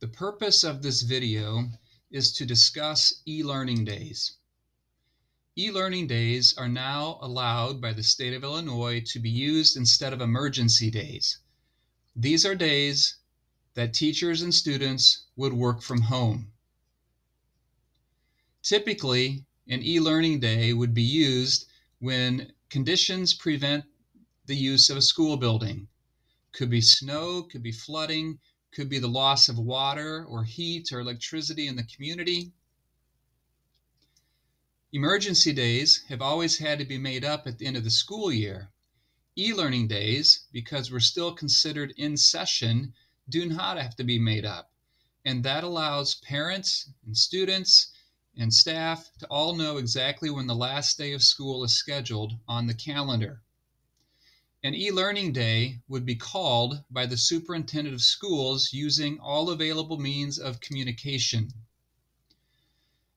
The purpose of this video is to discuss e-learning days. E-learning days are now allowed by the state of Illinois to be used instead of emergency days. These are days that teachers and students would work from home. Typically, an e-learning day would be used when conditions prevent the use of a school building. Could be snow, could be flooding, could be the loss of water or heat or electricity in the community. Emergency days have always had to be made up at the end of the school year. E-learning days, because we're still considered in session, do not have to be made up. And that allows parents and students and staff to all know exactly when the last day of school is scheduled on the calendar. An e-learning day would be called by the superintendent of schools using all available means of communication.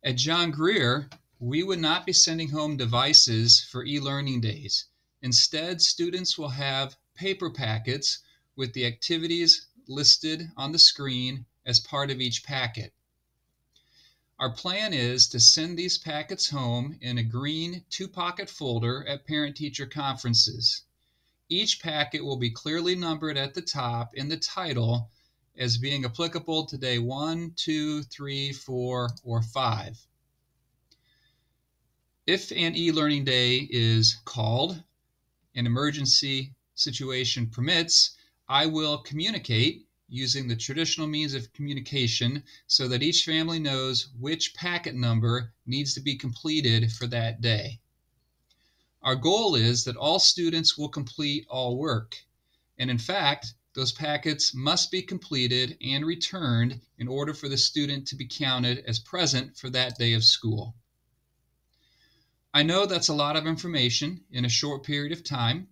At John Greer, we would not be sending home devices for e-learning days. Instead, students will have paper packets with the activities listed on the screen as part of each packet. Our plan is to send these packets home in a green two-pocket folder at parent-teacher conferences. Each packet will be clearly numbered at the top in the title as being applicable to day one, two, three, four, or 5. If an e-learning day is called, an emergency situation permits, I will communicate using the traditional means of communication so that each family knows which packet number needs to be completed for that day. Our goal is that all students will complete all work. And in fact, those packets must be completed and returned in order for the student to be counted as present for that day of school. I know that's a lot of information in a short period of time.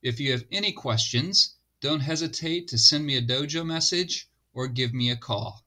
If you have any questions, don't hesitate to send me a dojo message or give me a call.